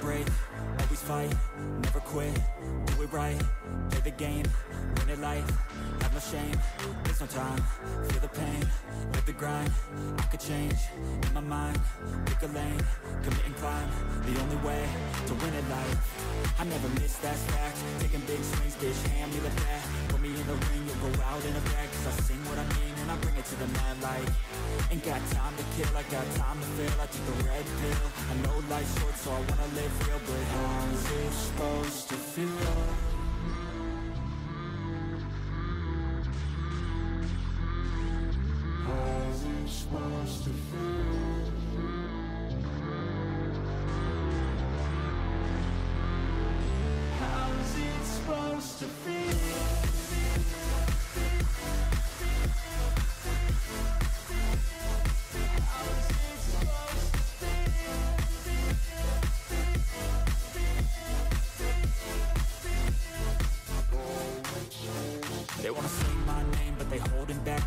break, always fight, never quit, do it right, play the game, win it life, have no shame, there's no time, feel the pain, live the grind, I could change, in my mind, pick a lane, commit and climb, the only way to win it life, I never miss, that's fact, taking big swings, bitch, hand me the bat, put me in the ring, you'll go out in a bag, cause I sing what I mean, and I bring it to the mad light, ain't got time to kill, I got time to feel, I took the red pill, I know life's short, so I wanna live real, but how's it supposed to feel? How's it supposed to feel?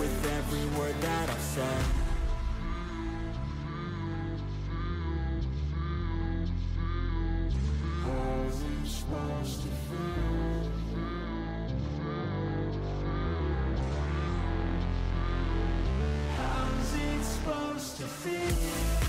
With every word that I've said How's it supposed to feel? How's it supposed to feel?